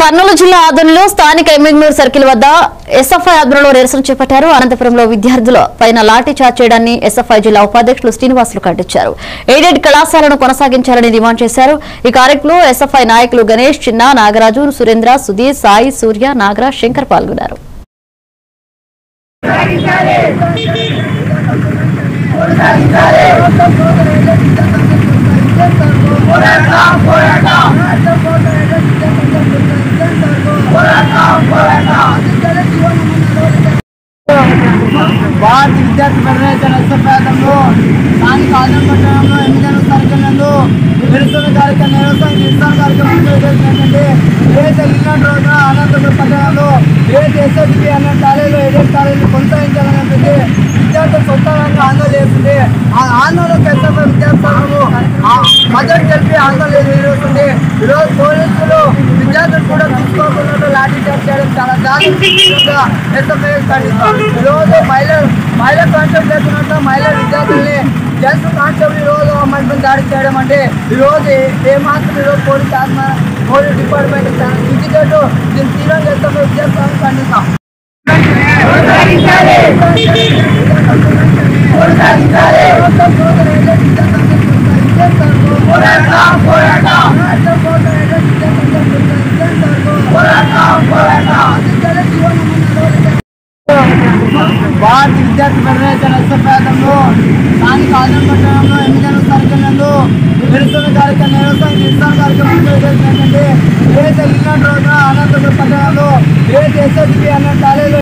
కర్నూలు జిల్లా ఆధ్వర్యంలో స్థానిక ఎమ్మిగ్నూరు సర్కిల్ వద్ద ఎస్ఎఫ్ఐ ఆధ్వర్యంలో నిరసన చేపట్టారు. అనంతపురంలో విద్యార్థుల పైన లాఠీ చార్జ్ చేయడాన్ని ఎస్ఎఫ్ఐ జిల్లా ఉపాధ్యక్షులు శ్రీనివాసులు ఖండించారు. ఎయిడెడ్ కళాశాలను కొనసాగించాలని డిమాండ్ చేశారు. ఈ కార్యక్రమంలో ఎస్ఎఫ్ఐ నాయకులు గణేష్ చిన్న నాగరాజు సురేంద్ర సుధీర్ సాయి సూర్య నాగరాజ్ శంకర్ పాల్గొన్నారు. భారత విద్యార్థి ఫెడరేషన్ ఎస్ఎఫ్ఐలో స్థానిక ఆదరణ పట్టణంలో ఎన్నికల కార్యక్రమంలో నిరసన కార్యక్రమం నిరసన నిరసన కార్యక్రమం ఏంటంటే ఏదైతే ఎల్లినటి రోజున అనంతపురం పట్టణంలో ఏదైతే ఎస్ఎఫ్బి అనే కాలేజీలో ఏదైతే కాలేజీని కొనసాగించాలని చెప్పి విద్యార్థులు సొంతంగా ఆందోళన చేస్తుంది. ఆ ఆందోళనకు ఎస్ఎఫ్ఐ విద్యార్థి సంఘము మద్దతు తెలిపి ఆందోళన నిర్వహిస్తుంది ఈరోజు పోలీసులు విద్యార్థులు కూడా తీసుకోకుండా లాఠీ చార్జ్ చేయడం చాలా దారుణంగా ఎస్ఎఫ్ఐ ఖండిస్తాం ఈరోజు జెంట్స్ కాన్సెప్ట్ ఈరోజు మంచి దాడి చేయడం అంటే ఈరోజు ఏ- ఏ మాత్రం ఈరోజు పోలీస్ ఆత్మ పోలీస్ డిపార్ట్మెంట్ సిద్ధికట్టు దీన్ని తీవ్రంగా ఎస్ఎఫ్ఐ విద్యార్థులను ఖండిస్తాం. భారత విద్యార్థి ఫెడరేషన్ ఎస్ఎఫ్ఐలో స్థానిక ఆదరణ పట్టణంలో ఎన్నికల కార్యక్రమంలో నిరసన కార్యక్రమం నిరసన నిరసన కార్యక్రమం ఏదైతే రేపు ఎల్లినటి రోజున అనంతపురం పట్టణంలో రేపు ఎస్ఎస్పీ అన్న కాలేజీలో